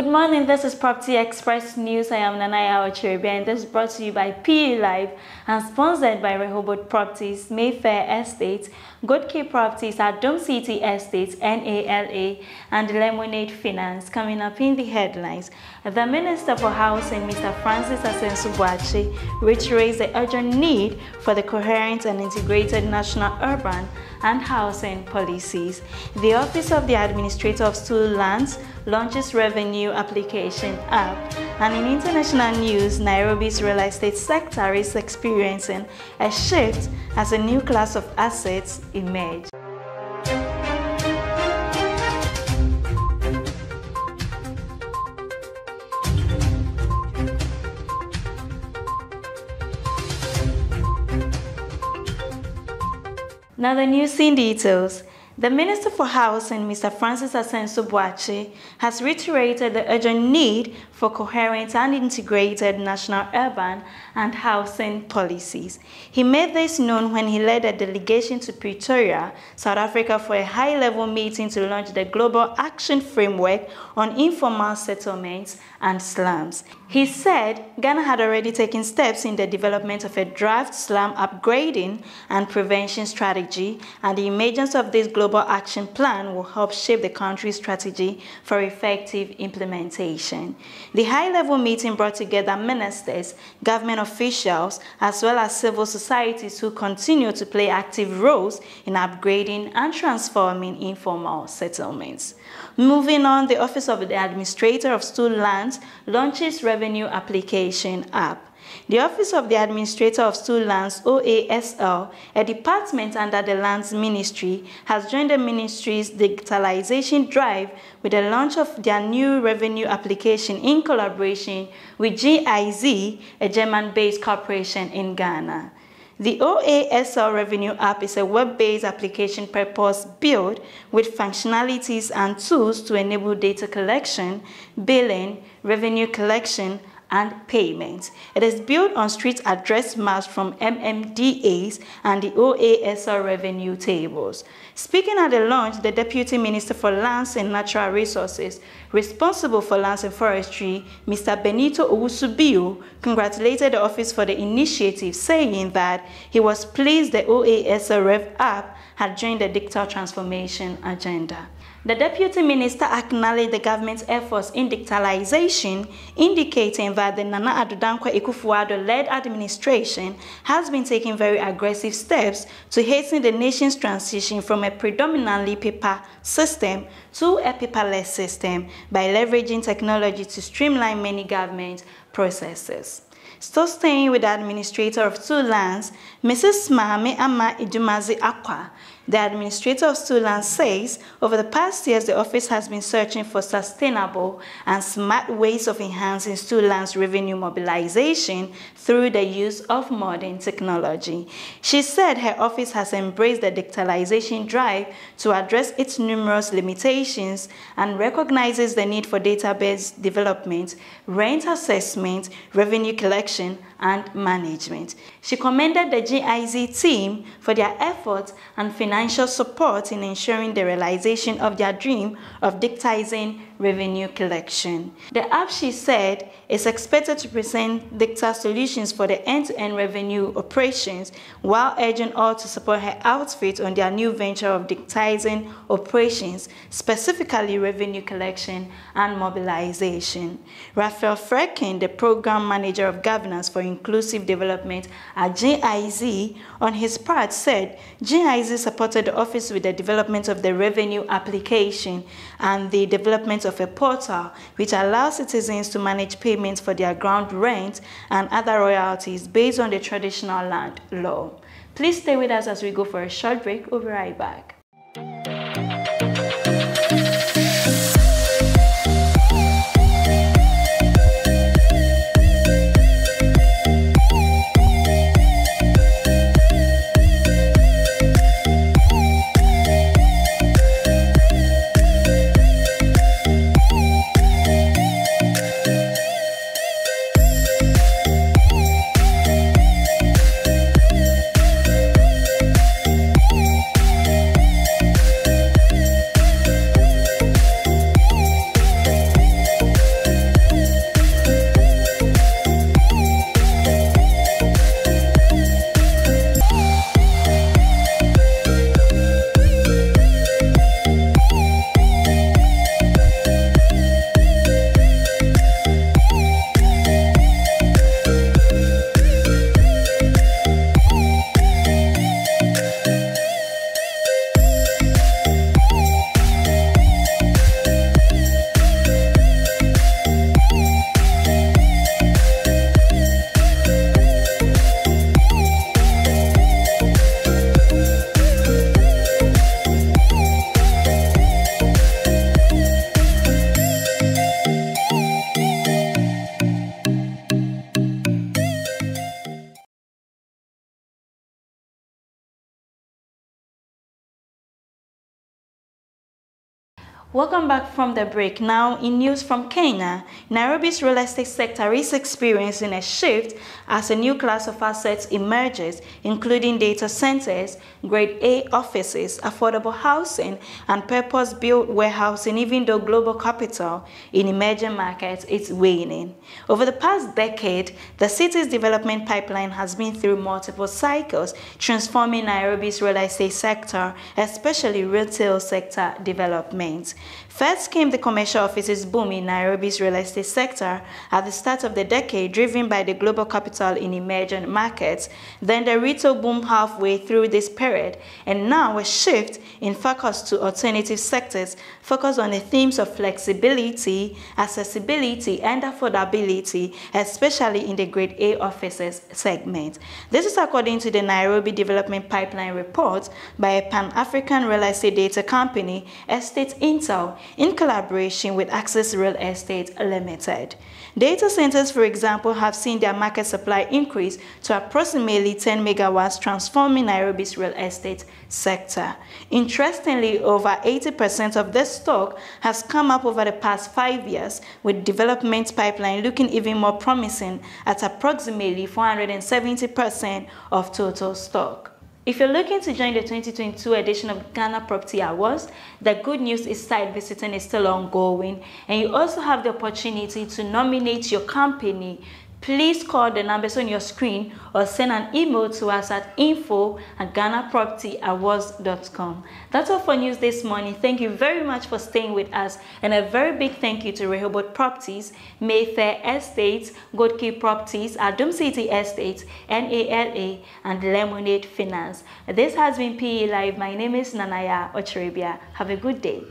Good morning, this is Property Express News. I am Nanaya Ochiribia and this is brought to you by PE Live and sponsored by Rehoboth Properties, Mayfair Estate, Good Key Properties at Dome City Estates, NALA, and Lemonade Finance. Coming up in the headlines, the Minister for Housing, Mr. Francis Asenso reiterates the urgent need for the coherent and integrated national urban and housing policies. The Office of the Administrator of Stool Lands launches revenue application app. And in international news, Nairobi's real estate sector is experiencing a shift as a new class of assets emerge. Now the news in details. The Minister for Housing, Mr. Francis Asenso has reiterated the urgent need for coherent and integrated national urban and housing policies. He made this known when he led a delegation to Pretoria, South Africa for a high-level meeting to launch the Global Action Framework on Informal Settlements and Slums. He said Ghana had already taken steps in the development of a draft slum upgrading and prevention strategy, and the emergence of this global action plan will help shape the country's strategy for effective implementation. The high-level meeting brought together ministers, government officials, as well as civil societies who continue to play active roles in upgrading and transforming informal settlements. Moving on, the Office of the Administrator of Stool Lands launches Revenue Application app. The Office of the Administrator of Stool Lands, OASL, a department under the Lands Ministry, has joined the ministry's digitalization drive with the launch of their new revenue application in collaboration with GIZ, a German-based corporation in Ghana. The OASL Revenue app is a web-based application purpose-built with functionalities and tools to enable data collection, billing, revenue collection, and payments. It is built on street address maps from MMDAs and the OASL revenue tables. Speaking at the launch, the Deputy Minister for Lands and Natural Resources, responsible for lands and forestry, Mr. Benito Owusu-Bio, congratulated the office for the initiative, saying that he was pleased the OASL Rev app had joined the digital transformation agenda. The Deputy Minister acknowledged the government's efforts in digitalization, indicating the Nana Addo Dankwa Akufo-Addo-led administration has been taking very aggressive steps to hasten the nation's transition from a predominantly paper system to a paperless system by leveraging technology to streamline many government processes. Still staying with the administrator of Stool Lands, Mrs. Mahame Ama Idumazi Akwa the administrator of Stool Lands says over the past years, the office has been searching for sustainable and smart ways of enhancing Stool Lands revenue mobilization through the use of modern technology. She said her office has embraced the digitalization drive to address its numerous limitations and recognizes the need for database development, rent assessment, revenue collection, and management. She commended the GIZ team for their efforts and financial support in ensuring the realization of their dream of digitizing revenue collection. The app, she said, is expected to present digital solutions for the end-to-end -end revenue operations while urging all to support her outfit on their new venture of digitizing operations, specifically revenue collection and mobilization. Raphael Frekin, the program manager of governance for inclusive development at GIZ, on his part said GIZ supported the office with the development of the revenue application and the development of a portal which allows citizens to manage payments for their ground rent and other royalties based on the traditional land law. Please stay with us as we go for a short break. We'll be right back. Welcome back from the break. Now, in news from Kenya, Nairobi's real estate sector is experiencing a shift as a new class of assets emerges, including data centers, grade A offices, affordable housing, and purpose-built warehousing, even though global capital in emerging markets is waning. Over the past decade, the city's development pipeline has been through multiple cycles, transforming Nairobi's real estate sector, especially retail sector development. First came the commercial offices boom in Nairobi's real estate sector at the start of the decade, driven by the global capital in emerging markets. Then the retail boom halfway through this period, and now a shift in focus to alternative sectors, focused on the themes of flexibility, accessibility, and affordability, especially in the grade A offices segment. This is according to the Nairobi Development Pipeline report by a Pan-African real estate data company, Estate Intel, in collaboration with Access Real Estate Limited. Data centers, for example, have seen their market supply increase to approximately 10 megawatts, transforming Nairobi's real estate sector. Interestingly, over 80% of this stock has come up over the past five years, with development pipeline looking even more promising at approximately 470% of total stock. If you're looking to join the 2022 edition of Ghana Property Awards, the good news is site visiting is still ongoing and you also have the opportunity to nominate your company please call the numbers on your screen or send an email to us at info at ghanapropertyawards.com. That's all for news this morning. Thank you very much for staying with us and a very big thank you to Rehoboth Properties, Mayfair Estates, Gold Key Properties, Adum City Estates, NALA, and Lemonade Finance. This has been PE Live. My name is Nanaya Ochrebia. Have a good day.